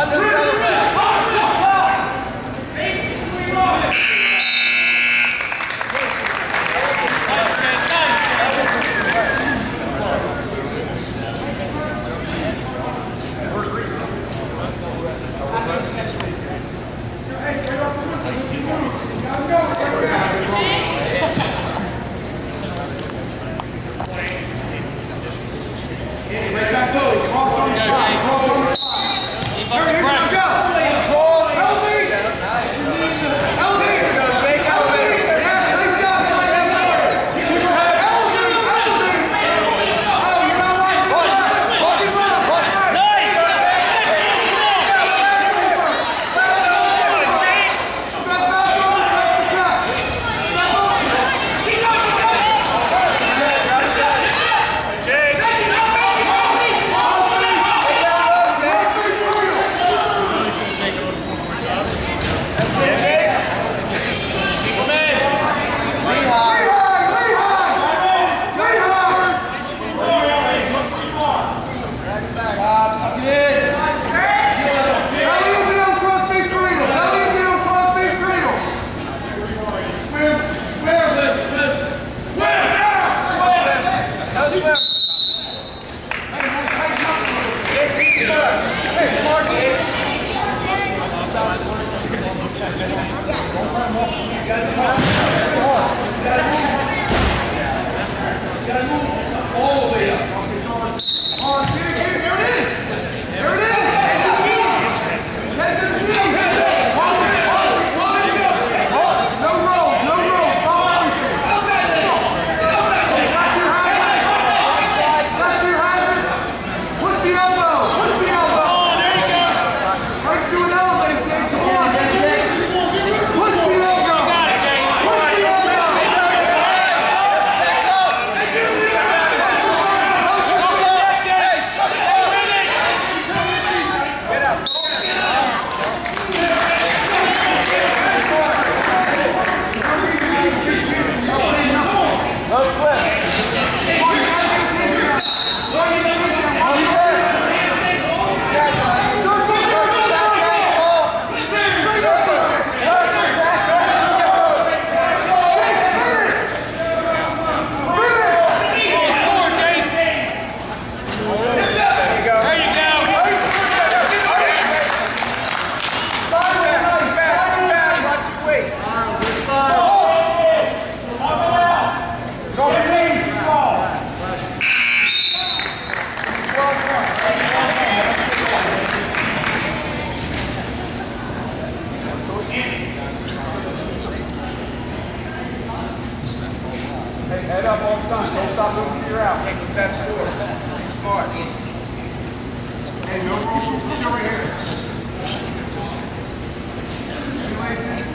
야, all Hey, head up all the time. Don't stop moving to your out. Take the best score. Be smart. Hey, no rules. Put your right here. Shoelaces.